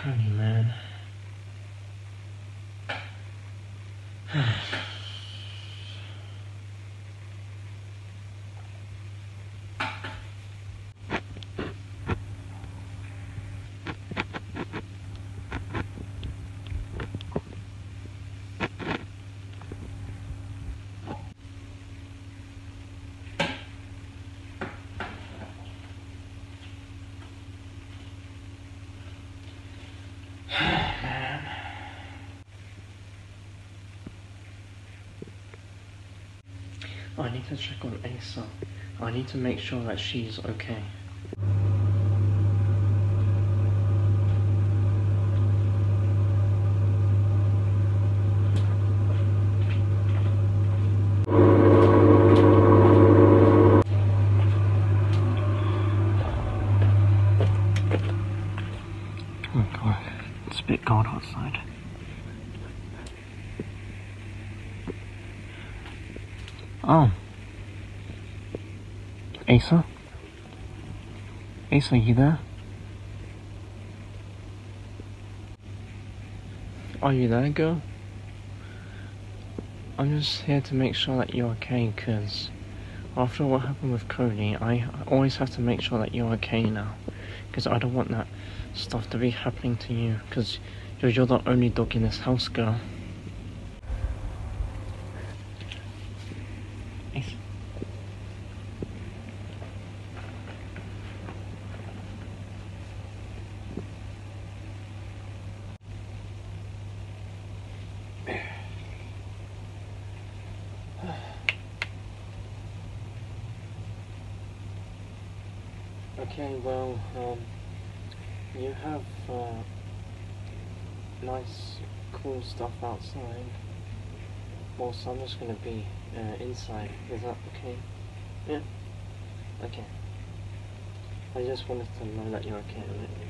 Cody, man. I need to check on Asa. I need to make sure that she's okay. Oh god, it's a bit cold outside. Oh. Asa? Asa, you there? Are you there, girl? I'm just here to make sure that you're okay, because after what happened with Cody, I always have to make sure that you're okay now. Because I don't want that stuff to be happening to you, because you're, you're the only dog in this house, girl. Asa. Okay, well, um, you have uh, nice, cool stuff outside. Well, so I'm just gonna be uh, inside. Is that okay? Yeah. Okay. I just wanted to know that you're okay with it.